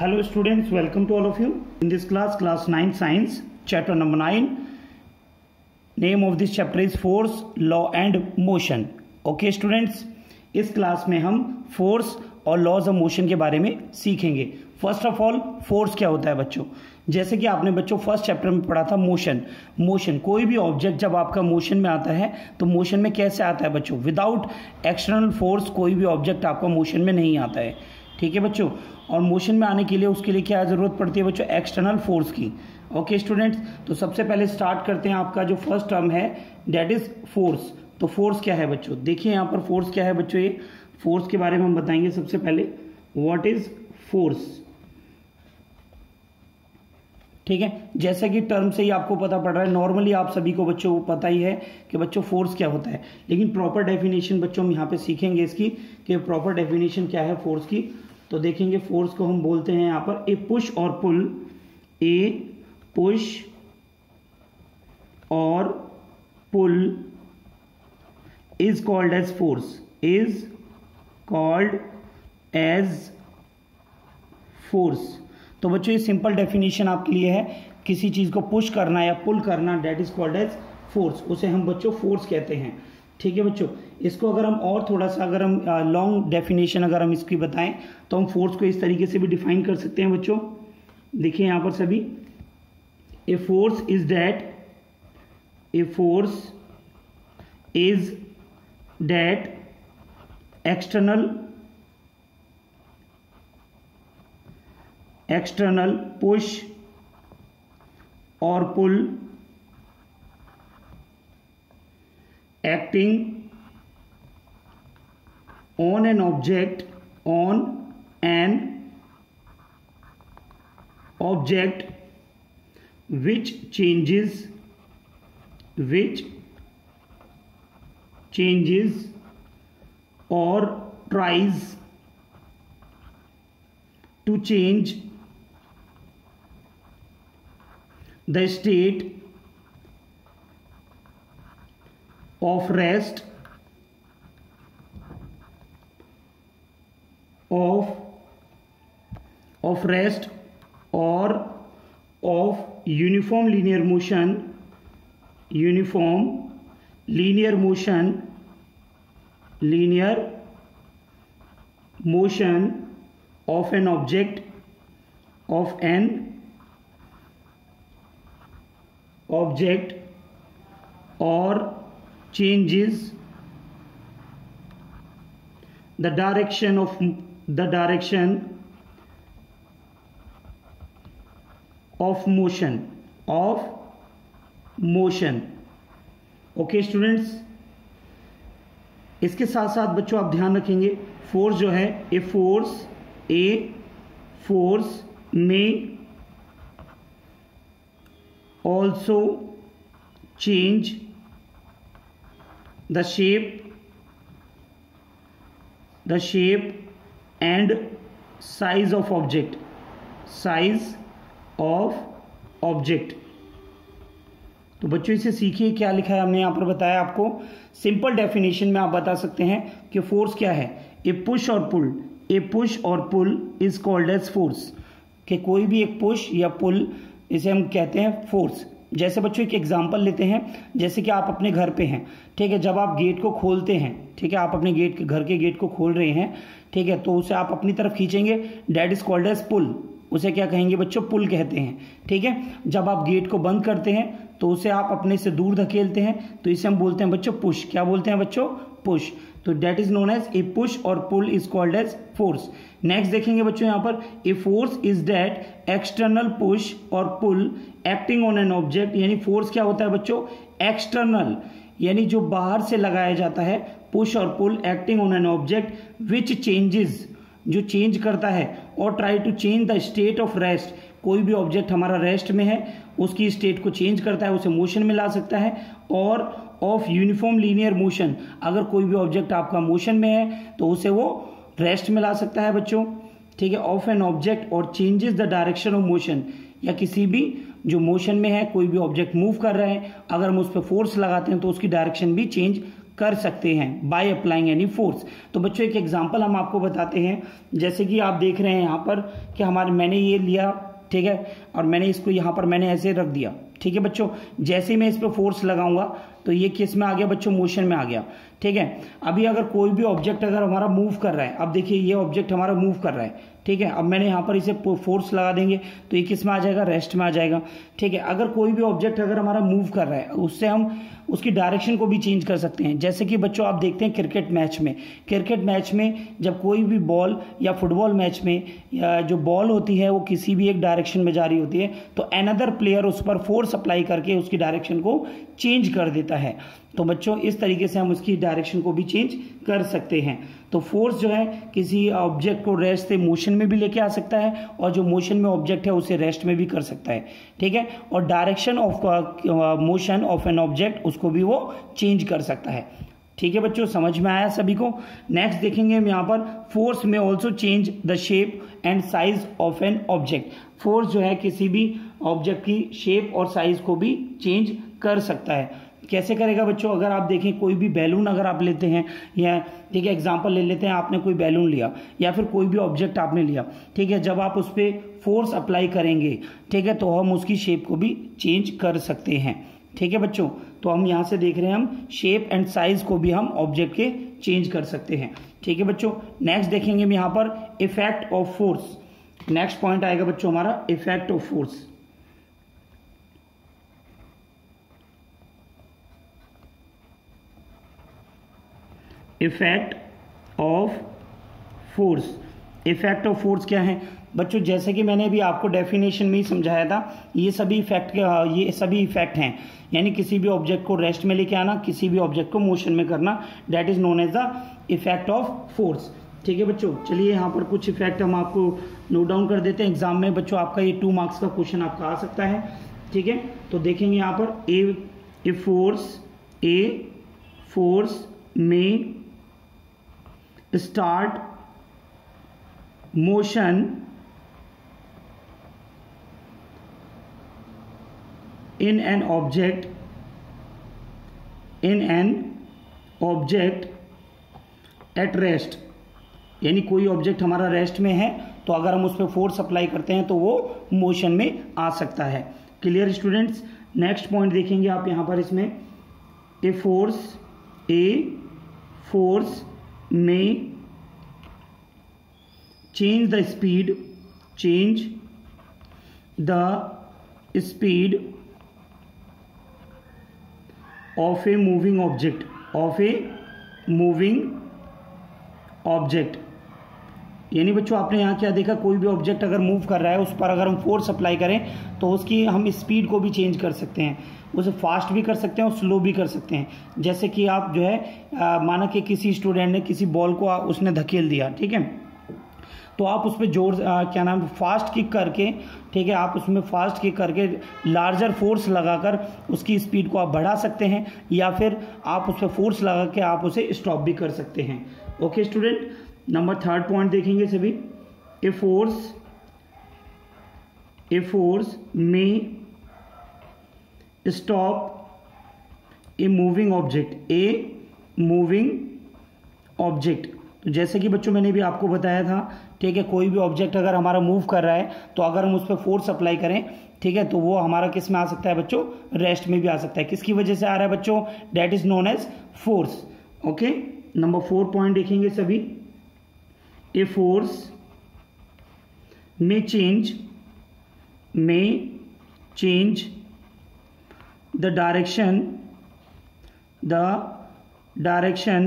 Hello students, welcome to all of you. In this class, class 9 science, chapter number 9. Name of this chapter is force, law and motion. Okay students, इस class में हम force और laws of motion के बारे में सीखेंगे. First of all force क्या होता है बच्चों? जैसे कि आपने बच्चों फ़र्स्ट चैप्टर में पढ़ा था मोशन मोशन कोई भी ऑब्जेक्ट जब आपका मोशन में आता है तो मोशन में कैसे आता है बच्चों? विदाउट एक्सटर्नल फोर्स कोई भी ऑब्जेक्ट आपका मोशन में नहीं आता है. ठीक है बच्चों? और मोशन में आने के लिए उसके लिए क्या ज़रूरत पड़ती है बच्चों? एक्सटर्नल फोर्स की। ओके स्टूडेंट्स तो सबसे पहले स्टार्ट करते हैं आपका जो फ़र्स्ट टर्म है डेट इज़ फोर्स तो फोर्स क्या है बच्चों? देखिए यहाँ पर फोर्स क्या है बच्चों ये? फोर्स के बारे में हम बताएँगे सबसे पहले। व्हाट इज़ फोर्स ठीक है? जैसा कि टर्म से ही आपको पता पड़ रहा है नॉर्मली आप सभी को बच्चों को पता ही है कि बच्चों फोर्स क्या होता है। लेकिन प्रॉपर डेफिनेशन बच्चों हम यहाँ पे सीखेंगे इसकी कि प्रॉपर डेफिनेशन क्या है फोर्स की। तो देखेंगे फोर्स को हम बोलते हैं यहाँ पर ए पुश और पुल ए पुश और pull is called as force is called as force तो बच्चों, ये सिंपल डेफिनेशन आपके लिए है। किसी चीज़ को पुश करना या पुल करना that is called as force उसे हम बच्चों फोर्स कहते हैं। ठीक है बच्चों? इसको अगर हम और थोड़ा सा अगर हम लॉन्ग डेफिनेशन अगर हम इसकी बताएँ तो हम फोर्स को इस तरीके से भी डिफाइन कर सकते हैं बच्चों। देखिए यहाँ पर सभी। A force is that a force is that external external push और pull acting on an object on an object which changes which changes or tries to change the state of rest of of rest or of uniform linear motion uniform linear motion linear motion of an object of an object or changes the direction of the direction of motion of motion okay students इसके साथ साथ बच्चों आप ध्यान रखेंगे force जो है a force a force may also change the shape the shape and size of object size of object तो बच्चों, इसे सीखिए, क्या लिखा है हमने यहाँ पर बताया आपको। सिंपल डेफिनेशन में आप बता सकते हैं कि फोर्स क्या है। ए पुश और पुल। ए पुश और pull is called as force. कि कोई भी एक पुश या पुल, इसे हम कहते हैं फोर्स। जैसे बच्चों एक एग्ज़ाम्पल लेते हैं, जैसे कि आप अपने घर पे हैं, ठीक है, जब आप गेट को खोलते हैं, ठीक है, आप अपने गेट के, घर के गेट को खोल रहे हैं, ठीक है तो उसे आप अपनी तरफ़ खींचेंगे that is called as pull उसे क्या कहेंगे बच्चों पुल कहते हैं, ठीक है, जब आप गेट को बंद करते हैं तो उसे आप अपने से दूर धकेलते हैं तो इसे हम बोलते हैं बच्चों पुश क्या बोलते हैं बच्चों पुश तो that is known as a push और pull is called as force next देखेंगे बच्चों यहाँ पर a force is that external push और pull acting on an object यानी फोर्स क्या होता है बच्चों? एक्सटर्नल यानी जो बाहर से लगाया जाता है पुश और pull acting on an object which changes जो चेंज करता है और try to change the state of rest कोई भी ऑब्जेक्ट हमारा रेस्ट में है उसकी स्टेट को चेंज करता है, उसे मोशन में ला सकता है और ऑफ़ यूनिफॉर्म लीनियर मोशन अगर कोई भी ऑब्जेक्ट आपका मोशन में है तो उसे वो रेस्ट में ला सकता है बच्चों। ठीक है ऑफ़ एन ऑब्जेक्ट और changes the direction of motion या किसी भी जो मोशन में है, कोई भी ऑब्जेक्ट मूव कर रहे हैं, अगर हम उस पर फोर्स लगाते हैं तो उसकी डायरेक्शन भी चेंज कर सकते हैं बाय अप्लाइंग एनी फोर्स तो बच्चों, एक एग्जांपल हम आपको बताते हैं। जैसे कि आप देख रहे हैं यहाँ पर कि हमारे, मैंने ये लिया ठीक है? और मैंने इसको यहाँ पर मैंने ऐसे रख दिया। ठीक है बच्चों? जैसे ही मैं इस पर फोर्स लगाऊँगा तो ये किसमें आ गया बच्चों? मोशन में आ गया। ठीक है? अभी अगर कोई भी ऑब्जेक्ट अगर हमारा मूव कर रहा है, अब देखिए ये ऑब्जेक्ट हमारा मूव कर रहा है, ठीक है? अब मैंने यहाँ पर इसे फोर्स लगा देंगे तो ये किसमें आ जाएगा? रेस्ट में आ जाएगा, ठीक है? अगर कोई भी ऑब्जेक्ट अगर हमारा मूव कर रहा है, उससे हम उसकी डायरेक्शन को भी चेंज कर सकते हैं। जैसे कि बच्चों, आप देखते हैं क्रिकेट मैच में। क्रिकेट मैच में जब कोई भी बॉल या फुटबॉल मैच में या जो बॉल होती है, वो किसी भी एक डायरेक्शन में जा रही होती है तो अनदर प्लेयर उस पर फोर्स अप्लाई करके उसकी डायरेक्शन को चेंज कर देता है। तो बच्चों, इस तरीके से हम उसकी डायरेक्शन को भी चेंज कर सकते हैं। तो फोर्स जो है, किसी ऑब्जेक्ट को रेस्ट से मोशन में भी लेके आ सकता है और जो मोशन में ऑब्जेक्ट है, उसे रेस्ट में भी कर सकता है। ठीक है? और direction of motion of an object उसको भी वो चेंज कर सकता है। ठीक है बच्चों? समझ में आया सभी को? नेक्स्ट देखेंगे हम यहाँ पर। Force may also change the shape and size of an object force जो है, किसी भी ऑब्जेक्ट की शेप और साइज़ को भी चेंज कर सकता है। कैसे करेगा बच्चों? अगर आप देखें, कोई भी बैलून अगर आप लेते हैं, या ठीक है एग्ज़ाम्पल ले लेते हैं, आपने कोई बैलून लिया, या फिर कोई भी ऑब्जेक्ट आपने लिया, ठीक है, जब आप उस पर फोर्स अप्लाई करेंगे, ठीक है तो हम उसकी शेप को भी चेंज कर सकते हैं। ठीक है बच्चों? तो हम यहाँ से देख रहे हैं हम शेप एंड साइज़ को भी हम ऑब्जेक्ट के चेंज कर सकते हैं। ठीक है बच्चों? नेक्स्ट देखेंगे हम यहाँ पर effect of force next point आएगा बच्चों हमारा effect of force effect of force effect of force क्या है? बच्चों, जैसे कि मैंने अभी आपको डेफिनेशन में ही समझाया था, ये सभी इफ़ेक्ट ये सभी इफ़ेक्ट हैं। यानी किसी भी ऑब्जेक्ट को रेस्ट में लेके आना, किसी भी ऑब्जेक्ट को मोशन में करना that is known as the effect of force ठीक है बच्चों? चलिए यहाँ पर कुछ इफ़ेक्ट हम आपको नोट डाउन कर देते हैं। एग्ज़ाम में बच्चों, आपका ये टू मार्क्स का क्वेश्चन आपका आ सकता है। ठीक है? तो देखेंगे यहाँ पर a a force a force may start motion in an object, in an object at rest. यानी कोई ऑब्जेक्ट हमारा रेस्ट में है तो अगर हम उस पर फोर्स अप्लाई करते हैं तो वो मोशन में आ सकता है। क्लियर स्टूडेंट्स नेक्स्ट पॉइंट देखेंगे आप यहाँ पर इसमें। A force a force may change the speed, change the speed of a moving object, of a moving object यानी बच्चों, आपने यहाँ क्या देखा? कोई भी ऑब्जेक्ट अगर मूव कर रहा है, उस पर अगर हम फोर्स अप्लाई करें तो उसकी हम स्पीड को भी चेंज कर सकते हैं। उसे फास्ट भी कर सकते हैं और स्लो भी कर सकते हैं। जैसे कि आप जो है माना कि किसी स्टूडेंट ने किसी बॉल को उसने धकेल दिया, ठीक है? तो आप उस पर ज़ोर क्या नाम, फास्ट किक करके, ठीक है, आप उसमें फास्ट किक करके लार्जर फोर्स लगाकर उसकी स्पीड को आप बढ़ा सकते हैं, या फिर आप उस पर फोर्स लगा के आप उसे स्टॉप भी कर सकते हैं। Okay student, number third point देखेंगे सभी। A force a force may stop a moving object a moving object तो जैसे कि बच्चों, मैंने भी आपको बताया था, ठीक है, कोई भी ऑब्जेक्ट अगर हमारा मूव कर रहा है तो अगर हम उस पर फोर्स अप्लाई करें, ठीक है तो वो हमारा किसमें आ सकता है बच्चों? रेस्ट में भी आ सकता है। किसकी वजह से आ रहा है बच्चों? That is known as force okay number four point देखेंगे सभी। A force may change may change the direction the direction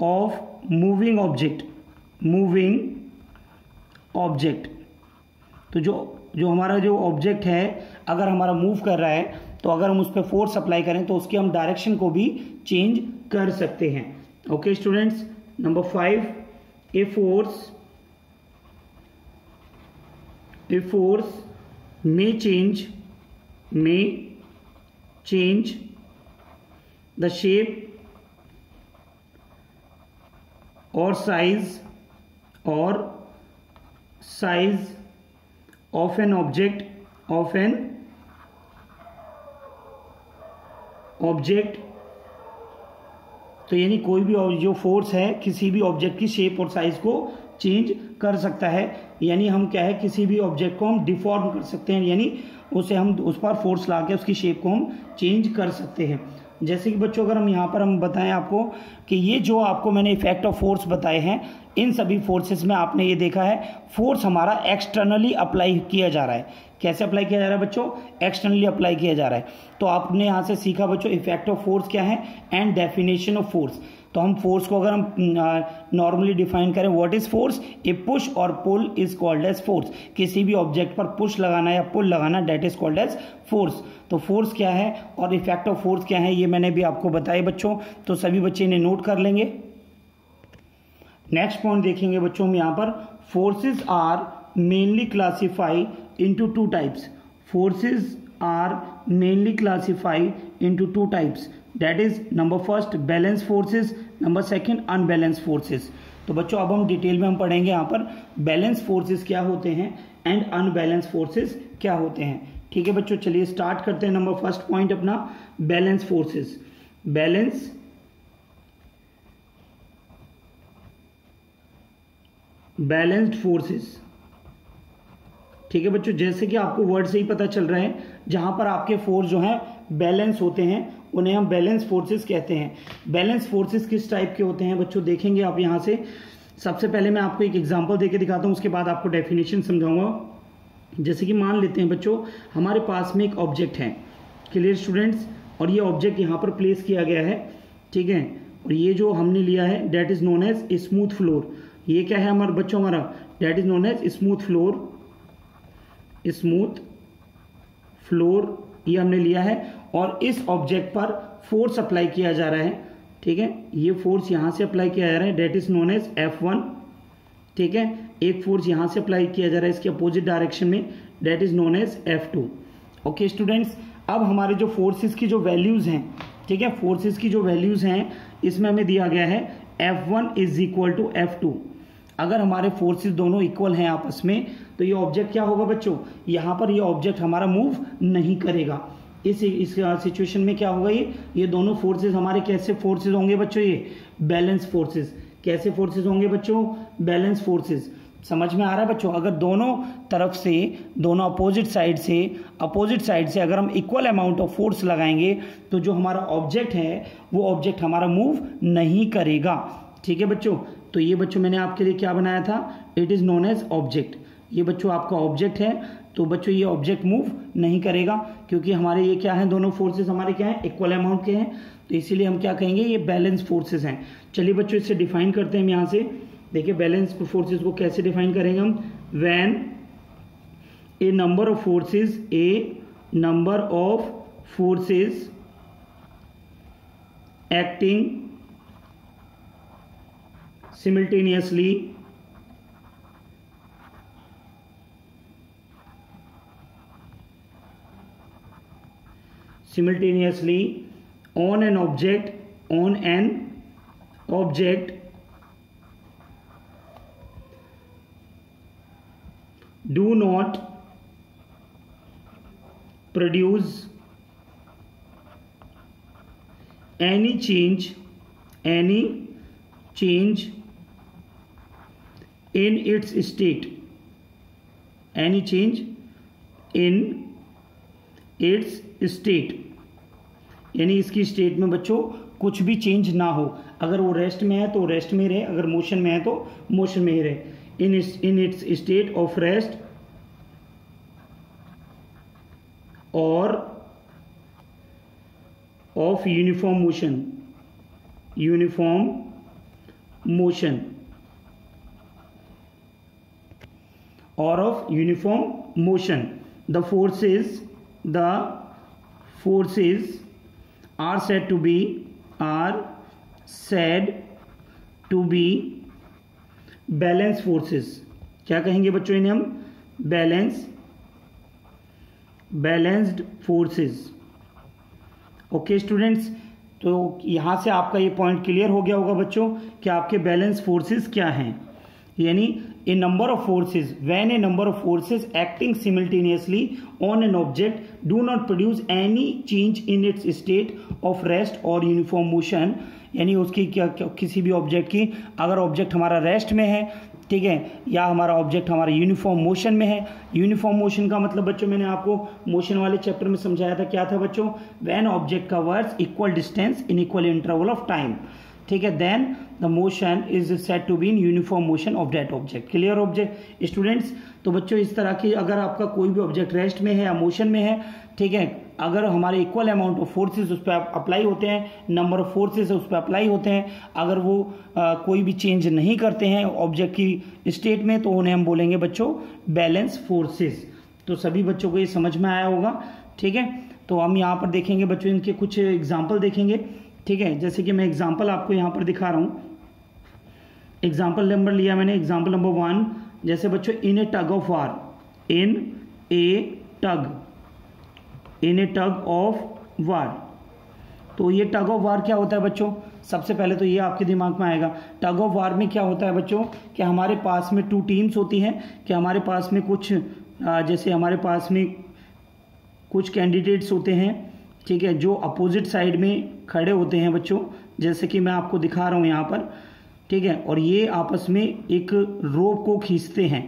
of moving object moving object. तो जो जो हमारा जो ऑब्जेक्ट है, अगर हमारा मूव कर रहा है तो अगर हम उस पर फोर्स अप्लाई करें तो उसकी हम डायरेक्शन को भी चेंज कर सकते हैं। Okay students number five a force a force may change may change the shape or size or size of an object of an object तो यानी कोई भी जो फोर्स है किसी भी ऑब्जेक्ट की शेप और साइज़ को चेंज कर सकता है यानी हम क्या है, किसी भी ऑब्जेक्ट को हम डिफॉर्म कर सकते हैं, यानी उसे हम उस पर फोर्स ला के उसकी शेप को हम चेंज कर सकते हैं। जैसे कि बच्चों, अगर हम यहाँ पर हम बताएँ आपको कि ये जो आपको मैंने इफ़ेक्ट ऑफ़ फोर्स बताए हैं, इन सभी फोर्सेस में आपने ये देखा है फोर्स हमारा एक्सटर्नली अप्लाई किया जा रहा है। कैसे अप्लाई किया जा रहा है बच्चों? एक्सटर्नली अप्लाई किया जा रहा है। तो आपने यहाँ से सीखा बच्चों इफ़ेक्ट ऑफ़ फोर्स क्या है एंड डेफिनेशन ऑफ़ फोर्स तो हम फोर्स को अगर हम नॉर्मली डिफाइन करें what is force a push और pull is called as force किसी भी ऑब्जेक्ट पर पुश लगाना या पुल लगाना that is called as force तो फोर्स क्या है और इफ़ेक्ट ऑफ़ फोर्स क्या है, ये मैंने भी आपको बताया बच्चों। तो सभी बच्चे इन्हें नोट कर लेंगे। नेक्स्ट पॉइंट देखेंगे बच्चों हम यहाँ पर। Forces are mainly classify into two types forces are mainly classify into two types that is number first balance forces number second unbalance forces तो बच्चों, अब हम डिटेल में हम पढ़ेंगे यहाँ पर बैलेंस फोर्सेस क्या होते हैं एंड अनबैलेंस फोर्सेस क्या होते हैं। ठीक है बच्चों, चलिए स्टार्ट करते हैं नंबर फ़र्स्ट पॉइंट अपना balance forces balance balanced forces ठीक है बच्चों, जैसे कि आपको वर्ड से ही पता चल रहा है, जहाँ पर आपके फोर्स जो हैं बैलेंस होते हैं उन्हें हम बैलेंस फोर्सेस कहते हैं। बैलेंस फोर्सेस किस टाइप के होते हैं? बच्चों, देखेंगे आप यहाँ से। सबसे पहले मैं आपको एक एग्ज़ाम्पल देके दिखाता हूँ, उसके बाद आपको डेफिनेशन समझाऊँगा। जैसे कि मान लेते हैं बच्चों, हमारे पास में एक ऑब्जेक्ट है। क्लियर स्टूडेंट्स और ये ऑब्जेक्ट यहाँ पर प्लेस किया गया है। ठीक है? और ये जो हमने लिया है that is known as smooth floor ये क्या है हमारे बच्चों, हमारा? That is known as smooth floor smooth floor ये हमने लिया है। और इस ऑब्जेक्ट पर फोर्स अप्लाई किया जा रहा है। ठीक है? ये फोर्स यहाँ से अप्लाई किया जा रहा है। That is known as F one ठीक है? एक फोर्स यहाँ से अप्लाई किया जा रहा है इसके अपोजिट डायरेक्शन में। That is known as F two okay students अब हमारे जो फोर्सेस की जो वैल्यूज़ हैं, ठीक है? फोर्सेस की जो वैल्यूज़ हैं, इसमें हमें दिया गया है F one is equal to F two अगर हमारे फोर्सेस दोनों इक्वल हैं आपस में तो ये ऑब्जेक्ट क्या होगा बच्चों? यहाँ पर ये ऑब्जेक्ट हमारा मूव नहीं करेगा। इस इस सिचुएशन में क्या होगा ये? ये दोनों फोर्सेस हमारे कैसे फोर्सेस होंगे बच्चों ये? बैलेंस फोर्सेस कैसे फोर्सेस होंगे बच्चों? बैलेंस फोर्सेस समझ में आ रहा है बच्चों? अगर दोनों तरफ़ से, दोनों अपोजिट साइड से अपोजिट साइड से अगर हम इक्वल अमाउंट ऑफ़ फोर्स लगाएँगे तो जो हमारा ऑब्जेक्ट है, वो ऑब्जेक्ट हमारा मूव नहीं करेगा। ठीक है बच्चों? तो ये बच्चों मैंने आपके लिए क्या बनाया था? It is known as object ये बच्चों आपका ऑब्जेक्ट है। तो बच्चों, ये ऑब्जेक्ट मूव नहीं करेगा, क्योंकि हमारे ये क्या है, दोनों फोर्सेस हमारे क्या है इक्वल अमाउंट के हैं। तो इसीलिए हम क्या कहेंगे, ये बैलेंस फोर्सेस हैं। चलिए बच्चों, इससे डिफाइन करते हैं हम यहाँ से। देखिए बैलेंस फोर्सेज को कैसे डिफाइन करेंगे हम? When a number of forces a number of forces acting simultaneously simultaneously on an object on an object. Do not produce any change any change in its state. Any change in its state यानी इसकी state में बच्चों कुछ भी change ना हो। अगर वो रेस्ट में है तो रेस्ट में रहे, अगर मोशन में है तो मोशन में ही रहे। In in its state of rest और of uniform motion uniform motion or of uniform motion. The forces the forces are said to be are said to be balance forces क्या कहेंगे बच्चों इन्हें हम? Balance balanced forces okay students तो यहाँ से आपका ये पॉइंट क्लियर हो गया होगा बच्चों कि आपके बैलेंस फोर्सेस क्या हैं? यानी a number of forces when a number of forces acting simultaneously on an object do not produce any change in its state of rest or uniform motion यानी उसकी क्या, क्या किसी भी ऑब्जेक्ट की अगर ऑब्जेक्ट हमारा रेस्ट में है ठीक है या हमारा ऑब्जेक्ट हमारा यूनिफॉर्म मोशन में है यूनिफॉर्म मोशन का मतलब बच्चों मैंने आपको मोशन वाले चैप्टर में समझाया था क्या था बच्चों? वैन ऑब्जेक्ट का covers equal distance in equal interval of time ठीक है? Then the motion is said to be in uniform motion of that object clear object students तो बच्चों इस तरह की अगर आपका कोई भी ऑब्जेक्ट रेस्ट में है या मोशन में है ठीक है? अगर हमारे इक्वल अमाउंट ऑफ़ फोर्सेस उस पर अप्लाई होते हैं नंबर ऑफ़ फोर्सेस उस पर अप्लाई होते हैं अगर वो आ, कोई भी चेंज नहीं करते हैं ऑब्जेक्ट की स्टेट में तो उन्हें हम बोलेंगे बच्चों बैलेंस फोर्सेस तो सभी बच्चों को ये समझ में आया होगा ठीक है? तो हम यहाँ पर देखेंगे बच्चों इनके कुछ एग्ज़ाम्पल देखेंगे। ठीक है, जैसे कि मैं एग्ज़ाम्पल आपको यहाँ पर दिखा रहा हूँ। एग्ज़ाम्पल नंबर लिया मैंने एग्ज़ाम्पल नंबर वन जैसे बच्चों in a tug of war in a tug in a tug of war तो ये टग ऑफ़ वार क्या होता है बच्चों? सबसे पहले तो ये आपके दिमाग में आएगा। टग ऑफ़ वार में क्या होता है बच्चों? कि हमारे पास में टू टीम्स होती हैं, कि हमारे पास में कुछ जैसे हमारे पास में कुछ कैंडिडेट्स होते हैं, ठीक है, जो अपोजिट साइड में खड़े होते हैं बच्चों जैसे कि मैं आपको दिखा रहा हूँ यहाँ पर ठीक है? और ये आपस में एक रोप को खींचते हैं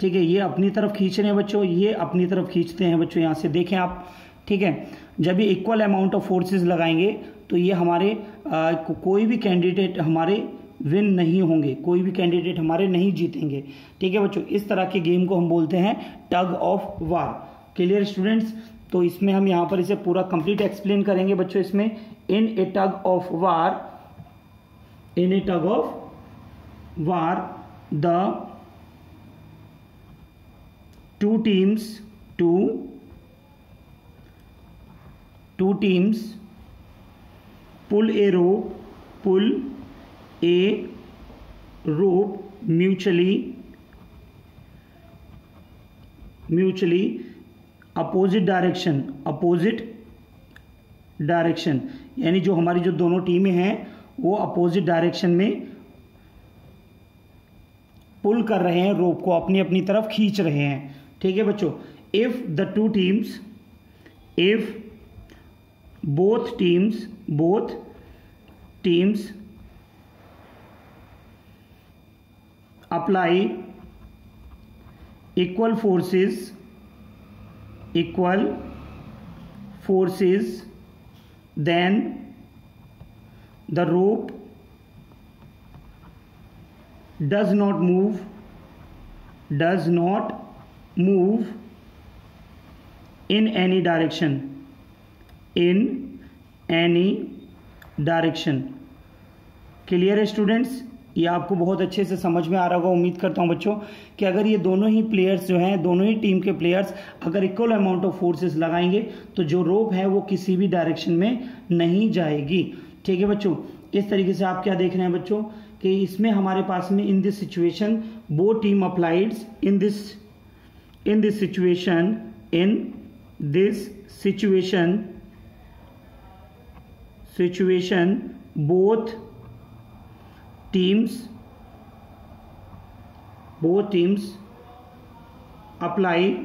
ठीक है? ये अपनी तरफ़ खींच रहे हैं बच्चों ये अपनी तरफ़ खींचते हैं बच्चों यहाँ से देखें आप ठीक है? जब ये इक्वल अमाउंट ऑफ़ फोर्सेस लगाएँगे तो ये हमारे आ, को, कोई भी कैंडिडेट हमारे विन नहीं होंगे कोई भी कैंडिडेट हमारे नहीं जीतेंगे ठीक है बच्चों? इस तरह के गेम को हम बोलते हैं tug of war clear students तो इसमें हम यहाँ पर इसे पूरा कंप्लीट एक्सप्लेन करेंगे बच्चों इसमें. In a tug of war in a tug of war the two teams two two teams pull a rope pull a rope mutually mutually opposite direction opposite direction यानी जो हमारी जो दोनों टीमें हैं, वो अपोजिट डायरेक्शन में पुल कर रहे हैं रोप को अपनी अपनी तरफ़ खींच रहे हैं। ठीक है बच्चों? If the two teams if both teams both teams apply equal forces equal forces then the rope does not move does not move in any direction in any direction clear है स्टूडेंट्स ये आपको बहुत अच्छे से समझ में आ रहा होगा। उम्मीद करता हूँ बच्चों कि अगर ये दोनों ही प्लेयर्स जो हैं, दोनों ही टीम के प्लेयर्स अगर इक्वल अमाउंट ऑफ़ फोर्सेस लगाएँगे तो जो रोप है वो किसी भी डायरेक्शन में नहीं जाएगी। ठीक है बच्चों? इस तरीके से आप क्या देख रहे हैं बच्चों? कि इसमें हमारे पास में in this situation both team applies in this in this situation in this situation situation both teams, both teams apply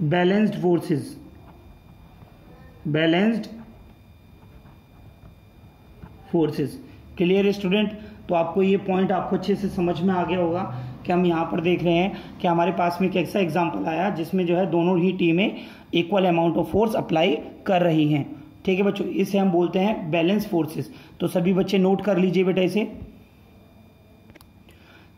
balanced forces, balanced forces clear student तो आपको ये पॉइंट आपको अच्छे से समझ में आ गया होगा कि हम यहाँ पर देख रहे हैं कि हमारे पास में एक ऐसा एग्ज़ाम्पल आया जिसमें जो है दोनों ही टीमें equal amount of force apply कर रही हैं। ठीक है बच्चों, इसे हम बोलते हैं बैलेंस फोर्सेस तो सभी बच्चे नोट कर लीजिए बेटा इसे।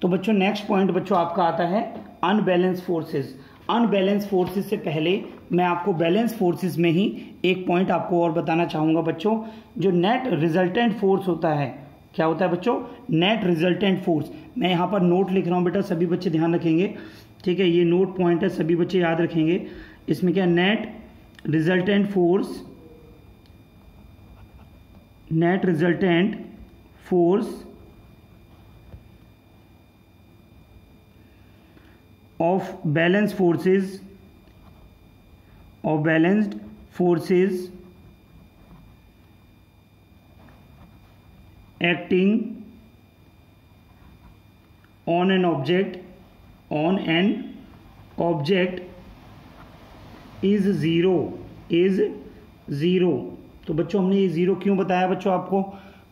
तो बच्चों नेक्स्ट पॉइंट बच्चों, आपका आता है अनबैलेंस फोर्सेस अनबैलेंस फोर्सेस से पहले मैं आपको बैलेंस फोर्सेस में ही एक पॉइंट आपको और बताना चाहूँगा बच्चों। जो नेट रिजल्टेंट फोर्स होता है, क्या होता है बच्चों? नेट रिजल्टेंट फोर्स मैं यहाँ पर नोट लिख रहा हूँ बेटा, सभी बच्चे ध्यान रखेंगे। ठीक है, ये नोट पॉइंट है, सभी बच्चे याद रखेंगे। इसमें क्या net resultant force net resultant force of balance forces of balanced forces acting on an object on an object is zero is zero तो बच्चों, हमने ये ज़ीरो क्यों बताया बच्चों आपको?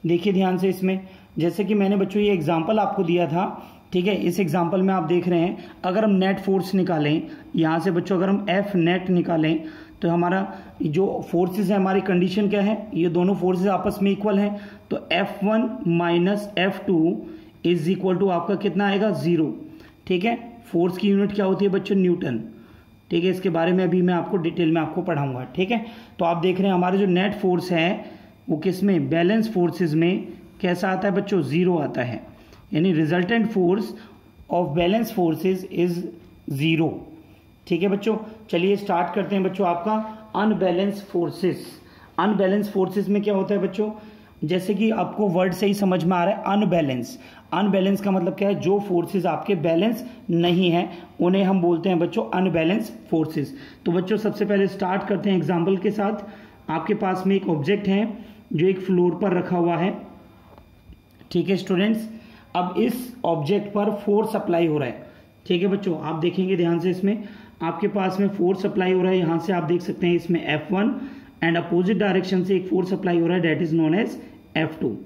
देखिए ध्यान से इसमें। जैसे कि मैंने बच्चों, ये एग्ज़ाम्पल आपको दिया था, ठीक है? इस एग्ज़ाम्पल में आप देख रहे हैं, अगर हम नेट फोर्स निकालें, यहाँ से बच्चों, अगर हम एफ़ नेट निकालें तो हमारा जो फोर्सेस है, हमारी कंडीशन क्या है? ये दोनों फोर्सेस आपस में इक्वल हैं। तो F one minus F two is equal to आपका कितना आएगा? ज़ीरो ठीक है? फोर्स की यूनिट क्या होती है बच्चों? न्यूटन ठीक है, इसके बारे में अभी मैं आपको डिटेल में आपको पढ़ाऊँगा, ठीक है? तो आप देख रहे हैं हमारे जो नेट फोर्स है, वो किसमें? बैलेंस फोर्सेज में कैसा आता है बच्चों? ज़ीरो आता है। यानी resultant force of balance forces is zero ठीक है बच्चों? चलिए स्टार्ट करते हैं बच्चों आपका। अनबैलेंस फोर्सेस अनबैलेंस फोर्सेस में क्या होता है बच्चों? जैसे कि आपको वर्ड से ही समझ में आ रहा है अनबैलेंस अनबैलेंस का मतलब क्या है? जो फोर्सेस आपके बैलेंस नहीं है, उन्हें हम बोलते हैं बच्चों अनबैलेंस फोर्सेस तो बच्चों, सबसे पहले स्टार्ट करते हैं एग्ज़ाम्पल के साथ. आपके पास में एक ऑब्जेक्ट है, जो एक फ्लोर पर रखा हुआ है. ठीक है स्टूडेंट्स अब इस ऑब्जेक्ट पर फोर्स अप्लाई हो रहा है. ठीक है बच्चों, आप देखेंगे ध्यान से इसमें. आपके पास में फोर्स अप्लाई हो रहा है, यहाँ से आप देख सकते हैं इसमें F one and opposite direction से एक फोर्स अप्लाई हो रहा है that is known as F two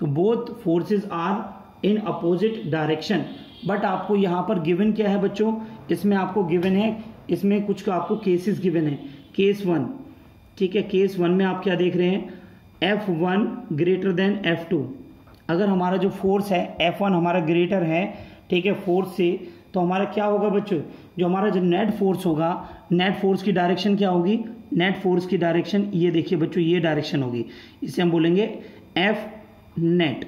तो both forces are in opposite direction but आपको यहाँ पर गिवन क्या है बच्चों? इसमें आपको गिवन है, इसमें कुछ का आपको केसेस गिवन है। केस वन ठीक है केस वन में आप क्या देख रहे हैं? F one greater than F two अगर हमारा जो फोर्स है एफ़ वन हमारा ग्रेटर है, ठीक है फोर्स से तो हमारा क्या होगा बच्चों? जो हमारा जो नेट फोर्स होगा नेट फोर्स की डायरेक्शन क्या होगी? नेट फोर्स की डायरेक्शन ये देखिए बच्चों, ये डायरेक्शन होगी। इसे हम बोलेंगे एफ़ नेट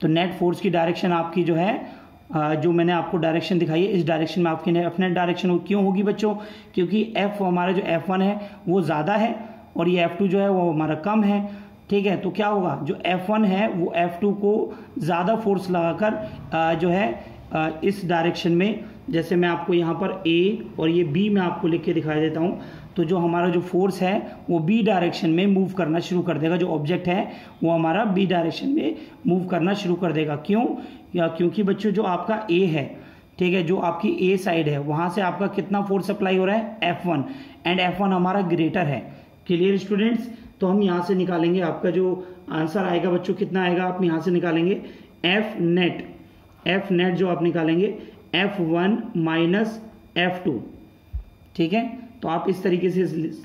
तो नेट फोर्स की डायरेक्शन आपकी जो है जो मैंने आपको डायरेक्शन दिखाई है इस डायरेक्शन में आपकी एफ़ नेट डायरेक्शन हो, क्यों होगी बच्चों? क्योंकि एफ़ हमारा जो एफ़ वन है वो ज़्यादा है और ये एफ़ टू जो है वो हमारा कम है। ठीक है तो क्या होगा? जो एफ़ वन है वो एफ़ टू को ज़्यादा फोर्स लगाकर जो है इस डायरेक्शन में जैसे मैं आपको यहाँ पर ए और ये बी में आपको लिख के दिखाई देता हूँ। तो जो हमारा जो फोर्स है, वो बी डायरेक्शन में मूव करना शुरू कर देगा। जो ऑब्जेक्ट है, वो हमारा बी डायरेक्शन में मूव करना शुरू कर देगा। क्यों? या क्योंकि बच्चों, जो आपका ए है, ठीक है, जो आपकी ए साइड है, वहाँ से आपका कितना फोर्स अप्लाई हो रहा है? F one and F one हमारा ग्रेटर है। क्लियर स्टूडेंट्स तो हम यहाँ से निकालेंगे। आपका जो आंसर आएगा बच्चों, कितना आएगा, आप यहाँ से निकालेंगे। एफ़ नेट एफ़ नेट जो आप निकालेंगे F one minus F two ठीक है? तो आप इस तरीके से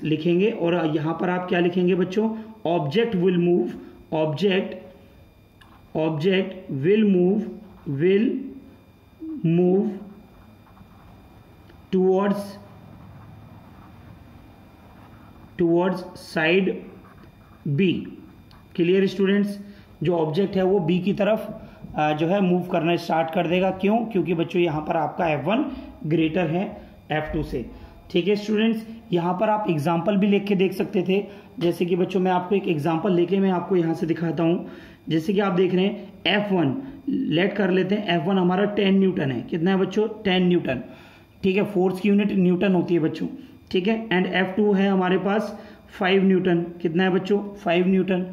लिखेंगे और यहाँ पर आप क्या लिखेंगे बच्चों? Object will move object object will move will move towards towards side B clear students जो ऑब्जेक्ट है वो बी की तरफ़ जो है मूव करना स्टार्ट कर देगा। क्यों? क्योंकि बच्चों, यहाँ पर आपका एफ़ वन ग्रेटर है एफ़ टू से। ठीक है स्टूडेंट्स यहाँ पर आप एग्ज़ाम्पल भी लिख के देख सकते थे। जैसे कि बच्चों, मैं आपको एक एग्ज़ाम्पल लेके मैं आपको यहाँ से दिखाता हूँ। जैसे कि आप देख रहे हैं एफ़ वन लेट कर लेते हैं। एफ़ वन हमारा टेन न्यूटन है। कितना है बच्चों? टेन न्यूटन ठीक है फोर्स की यूनिट न्यूटन होती है बच्चों। ठीक है एंड एफ़ टू है हमारे पास फाइव न्यूटन कितना है बच्चों? फाइव न्यूटन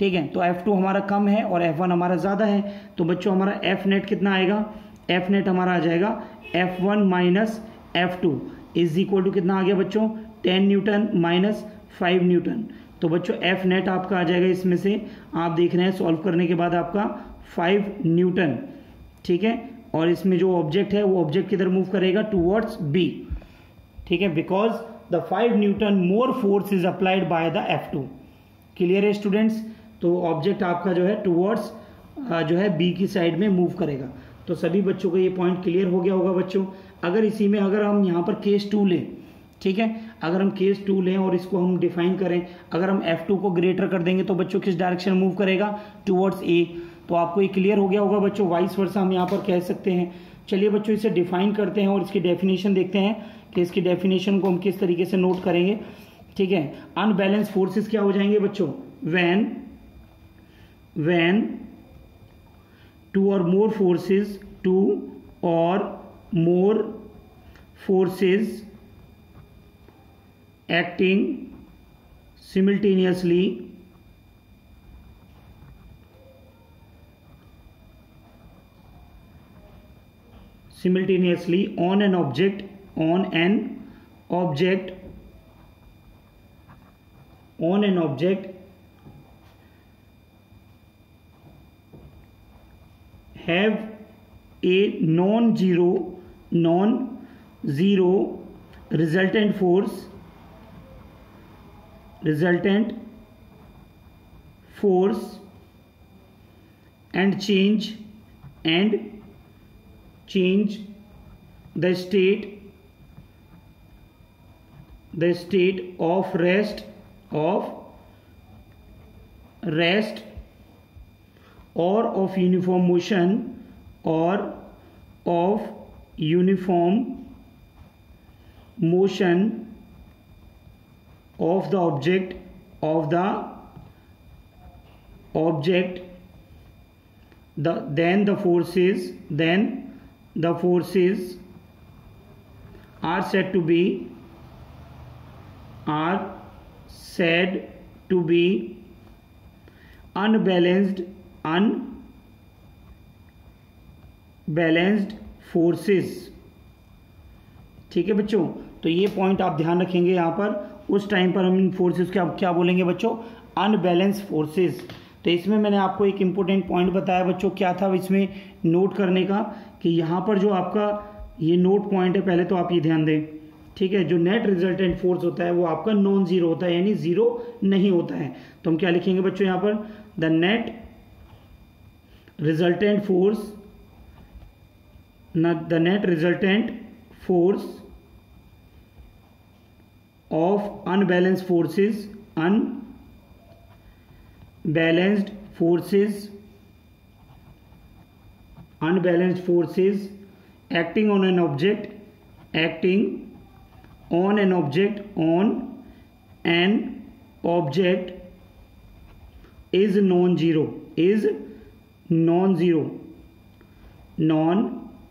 ठीक है तो एफ़ टू हमारा कम है और एफ़ वन हमारा ज़्यादा है। तो बच्चों, हमारा एफ़ नेट कितना आएगा? एफ़ नेट हमारा आ जाएगा F one minus F two is equal to कितना आ गया बच्चों? Ten newton minus five newton. तो बच्चों एफ़ नेट आपका आ जाएगा इसमें से। आप देख रहे हैं सॉल्व करने के बाद आपका फाइव न्यूटन। ठीक है? और इसमें जो ऑब्जेक्ट है, वो ऑब्जेक्ट किधर मूव करेगा? टूवर्ड्स बी ठीक है? Because the five newton more force is applied by the F two clear है स्टूडेंट्स तो ऑब्जेक्ट आपका जो है टूवर्ड्स जो है बी की साइड में मूव करेगा। तो सभी बच्चों को ये पॉइंट क्लियर हो गया होगा, बच्चों। अगर इसी में अगर हम यहाँ पर केस टू लें, ठीक है? अगर हम केस टू लें और इसको हम डिफाइन करें, अगर हम एफ़ टू को ग्रेटर कर देंगे तो बच्चों किस डायरेक्शन मूव करेगा? टूवर्ड्स ए तो आपको ये क्लियर हो गया होगा बच्चों वाइस वर्षा हम यहाँ पर कह सकते हैं। चलिए बच्चों, इसे डिफाइन करते हैं और इसकी डेफिनेशन देखते हैं कि इसकी डेफिनेशन को हम किस तरीके से नोट करेंगे। ठीक है? अनबैलेंस फोर्सेस क्या हो जाएँगे बच्चों? वैन वैन टू और मोर फोर्सेस टू और more forces acting simultaneously simultaneously on an object on an object on an object have a non-zero non zero resultant force resultant force and change and change the state the state of rest of rest और of uniform motion और of uniform motion of the object of the object the then the forces then the forces are said to be are said to be unbalanced unbalanced forces. ठीक है बच्चों? तो ये point आप ध्यान रखेंगे यहाँ पर। उस टाइम पर हम इन फोर्सेस क्या क्या बोलेंगे बच्चों? अनबैलेंस फोर्सेस तो इसमें मैंने आपको एक इम्पोर्टेंट पॉइंट बताया बच्चों, क्या था इसमें नोट करने का? कि यहाँ पर जो आपका ये नोट पॉइंट है, पहले तो आप ये ध्यान दें। ठीक है? जो नेट रिजल्टेंट फोर्स होता है, वो आपका नॉन ज़ीरो होता है, यानी ज़ीरो नहीं होता है। तो हम क्या लिखेंगे बच्चों यहाँ पर? The net resultant force the net resultant force of unbalance forces unbalanced forces unbalanced forces acting on an object acting on an object, on an object is non-zero is non-zero non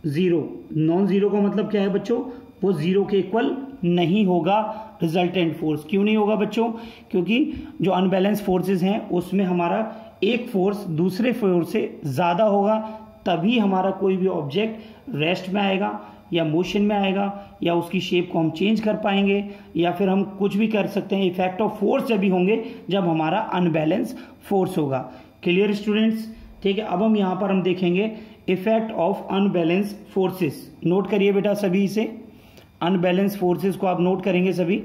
zero. Non zero का मतलब क्या है बच्चों? वो zero के equal नहीं होगा resultant force क्यों नहीं होगा बच्चों? क्योंकि जो अनबैलेंस फोर्सेस हैं, उसमें हमारा एक फोर्स दूसरे फोर्स से ज़्यादा होगा, तभी हमारा कोई भी ऑब्जेक्ट रेस्ट में आएगा या मोशन में आएगा या उसकी शेप को हम चेंज कर पाएँगे या फिर हम कुछ भी कर सकते हैं। इफ़ेक्ट ऑफ़ फोर्स जब भी होंगे, जब हमारा अनबैलेंस फोर्स होगा। क्लियर स्टूडेंट्स ठीक है, अब हम यहाँ पर हम देखेंगे effect of unbalance forces note करिए बेटा सभी इसे। अनबैलेंस फोर्सेस को आप नोट करेंगे सभी।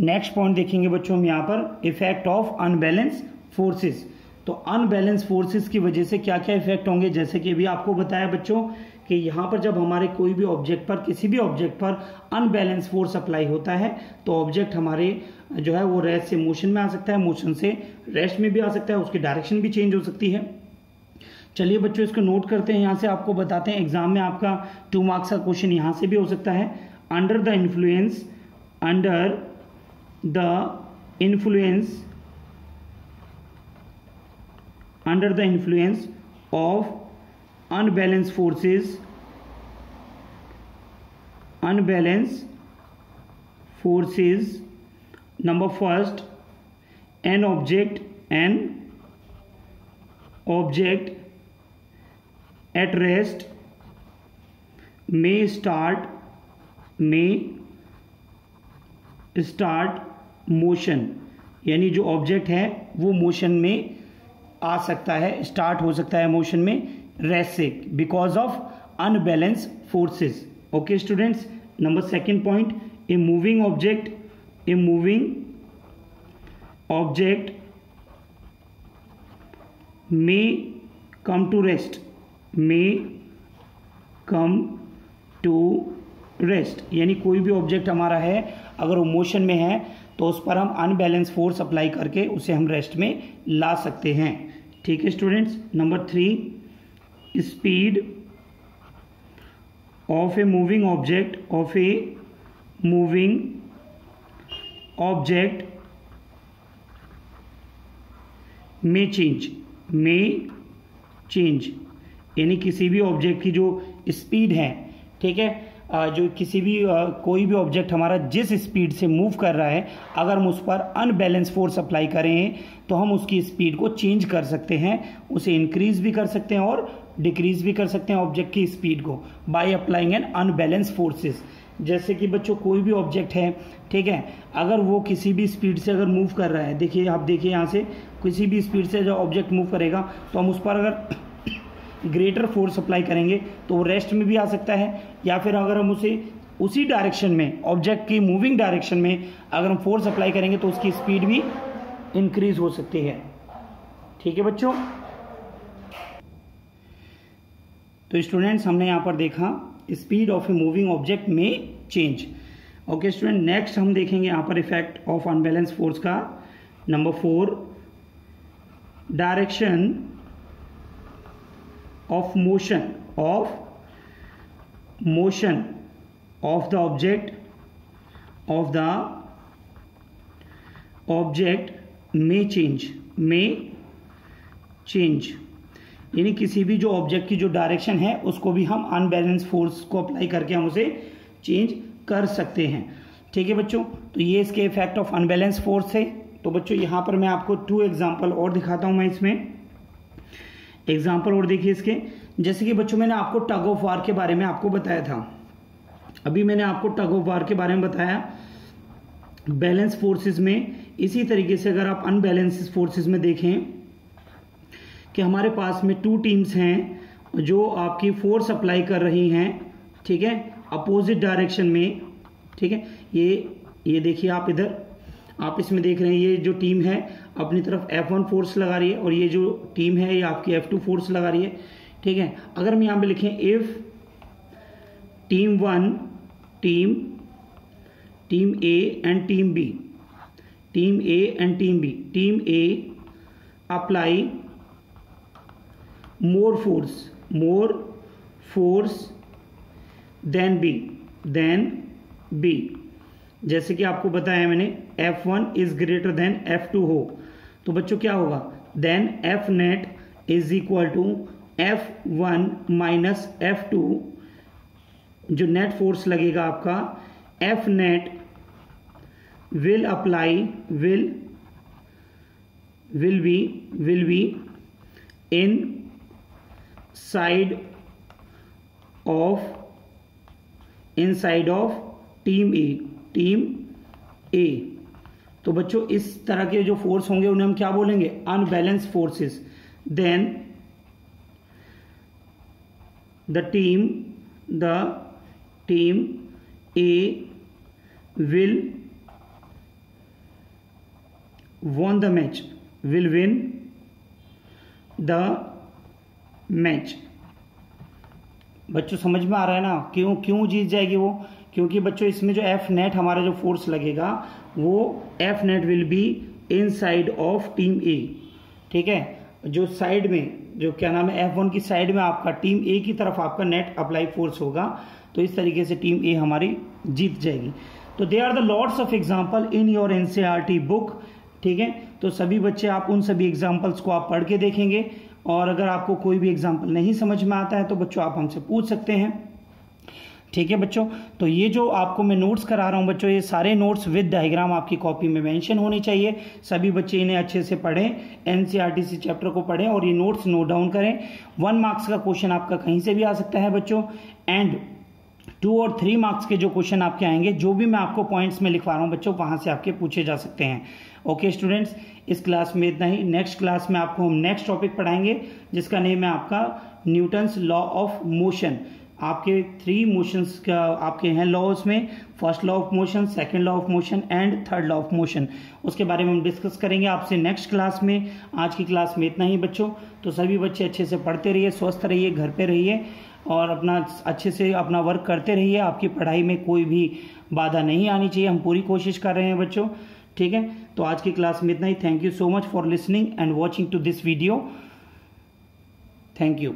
नेक्स्ट पॉइंट देखेंगे बच्चों हम यहाँ पर। इफ़ेक्ट ऑफ़ अनबैलेंस फोर्सेस तो अनबैलेंस फोर्सेस की वजह से क्या क्या इफ़ेक्ट होंगे? जैसे कि अभी आपको बताया बच्चों कि यहाँ पर जब हमारे कोई भी ऑब्जेक्ट पर, किसी भी ऑब्जेक्ट पर अनबैलेंस फोर्स अप्लाई होता है तो ऑब्जेक्ट हमारे जो है वो रेस्ट से मोशन में आ सकता है मोशन से रेस्ट में भी आ सकता है, उसकी डायरेक्शन भी चेंज हो सकती है। चलिए बच्चों, इसको नोट करते हैं, यहाँ से आपको बताते हैं एग्ज़ाम में आपका टू मार्क्स का क्वेश्चन यहाँ से भी हो सकता है। Under the influence under the influence under the influence of unbalance forces unbalance forces number first an object an object at rest may start may start motion. यानी जो ऑब्जेक्ट है, वो मोशन में आ सकता है स्टार्ट हो सकता है मोशन में रेस्ट से because of unbalance forces okay students number second point a moving object a moving object may come to rest may come to rest यानी कोई भी ऑब्जेक्ट हमारा है, अगर वो मोशन में है तो उस पर हम अनबैलेंस फोर्स अप्लाई करके उसे हम रेस्ट में ला सकते हैं। ठीक है students number three speed of a moving object of a moving object may change may change यानी किसी भी ऑब्जेक्ट की जो स्पीड है, ठीक है? जो किसी भी कोई भी ऑब्जेक्ट हमारा जिस स्पीड से मूव कर रहा है, अगर हम उस पर अनबैलेंस फोर्स अप्लाई करें तो हम उसकी स्पीड को चेंज कर सकते हैं, उसे इंक्रीज भी कर सकते हैं और डिक्रीज भी कर सकते हैं ऑब्जेक्ट की स्पीड को by applying an unbalance forces जैसे कि बच्चों, कोई भी ऑब्जेक्ट है, ठीक है? अगर वो किसी भी स्पीड से अगर मूव कर रहा है, देखिए, आप देखिए यहाँ से, किसी भी स्पीड से जो ऑब्जेक्ट मूव करेगा तो हम उस पर अगर ग्रेटर फोर्स अप्लाई करेंगे तो वो रेस्ट में भी आ सकता है। या फिर अगर हम उसे उसी डायरेक्शन में ऑब्जेक्ट की मूविंग डायरेक्शन में अगर हम फोर्स अप्लाई करेंगे तो उसकी स्पीड भी इंक्रीज हो सकती है। ठीक है बच्चों? तो स्टूडेंट्स हमने यहाँ पर देखा speed of a moving object में चेंज ओके स्टूडेंट नेक्स्ट हम देखेंगे यहाँ पर इफ़ेक्ट ऑफ़ अनबैलेंस फोर्स का। Number four direction of motion of motion of the object of the object में चेंज में चेंज यानी किसी भी जो ऑब्जेक्ट की जो डायरेक्शन है, उसको भी हम अनबैलेंस फोर्स को अप्लाई करके हम उसे चेंज कर सकते हैं। ठीक है बच्चों? तो ये इसके इफ़ेक्ट ऑफ़ अनबैलेंस फोर्स है। तो बच्चों, यहाँ पर मैं आपको टू एग्ज़ाम्पल और दिखाता हूँ मैं इसमें। एग्ज़ाम्पल और देखिए इसके। जैसे कि बच्चों, मैंने आपको टग ऑफ़ वार के बारे में आपको बताया था। अभी मैंने आपको टग ऑफ़ वार के बारे में बताया। बैलेंस फोर्सेस में, इसी तरीके से अगर आप अनबैलेंस फोर्सेस में देखें कि हमारे पास में टू टीम्स हैं जो आपकी फोर्स अप्लाई कर रही हैं, ठीक है? अपोजिट डायरेक्शन में, ठीक है? ये ये देखिए आप इधर। आप इसमें देख रहे हैं, ये जो टीम है अपनी तरफ़ F1 फोर्स लगा रही है और ये जो टीम है, ये आपकी F2 फोर्स लगा रही है, ठीक है? अगर हम यहाँ पे लिखें if team one team team A and team B team A and team B team A apply more force more force than b than b जैसे कि आपको बताया मैंने F1 is greater than F2 हो। तो बच्चों क्या होगा? Then F net is equal to F one minus F two जो नेट फोर्स लगेगा आपका F net will apply will will be will be in side of in side of team A team A तो बच्चों, इस तरह के जो force होंगे, उन्हें हम क्या बोलेंगे? Unbalance forces then the team the team A will won the match will win the match बच्चों, समझ में आ रहा है ना? क्यों क्यों जीत जाएगी वो? क्योंकि बच्चों, इसमें जो एफ़ नेट हमारा जो फोर्स लगेगा वो F net will be in side of team A ठीक है? जो साइड में, जो क्या नाम है एफ़ वन की साइड में आपका टीम ए की तरफ़ आपका नेट अप्लाई फोर्स होगा तो इस तरीके से टीम ए हमारी जीत जाएगी। तो they are the lots of example in your NCERT book ठीक है? तो सभी बच्चे, आप उन सभी एग्जाम्पल्स को आप पढ़ के देखेंगे, और अगर आपको कोई भी एग्ज़ाम्पल नहीं समझ में आता है तो बच्चों, आप हमसे पूछ सकते हैं। ठीक है बच्चों? तो ये जो आपको मैं नोट्स करा रहा हूँ बच्चों, ये सारे नोट्स विद डायग्राम आपकी कॉपी में मेंशन होने चाहिए। सभी बच्चे इन्हें अच्छे से पढ़ें एनसीईआरटी चैप्टर को पढ़ें और ये नोट्स नोट डाउन करें। वन मार्क्स का क्वेश्चन आपका कहीं से भी आ सकता है बच्चों। एंड टू और थ्री मार्क्स के जो क्वेश्चन आपके आएँगे, जो भी मैं आपको पॉइंट्स में लिखवा रहा हूँ बच्चों, वहाँ से आपके पूछे जा सकते हैं। ओके स्टूडेंट्स इस क्लास में इतना ही। नेक्स्ट क्लास में आपको हम नेक्स्ट टॉपिक पढ़ाएँगे, जिसका नेम है आपका न्यूटन्स लॉ ऑफ़ मोशन आपके थ्री मोशंस का, आपके हैं लॉ उसमें first law of motion second law of motion and third law of motion उसके बारे में हम डिस्कस करेंगे आपसे नेक्स्ट क्लास में। आज की क्लास में इतना ही बच्चों। तो सभी बच्चे अच्छे से पढ़ते रहिए, स्वस्थ रहिए, घर पे रहिए और अपना अच्छे से अपना वर्क करते रहिए। आपकी पढ़ाई में कोई भी बाधा नहीं आनी चाहिए। हम पूरी कोशिश कर रहे हैं बच्चों। ठीक है? तो आज की क्लास में इतना ही। Thank you so much for listening and watching to this video thank you